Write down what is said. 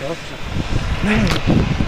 没事。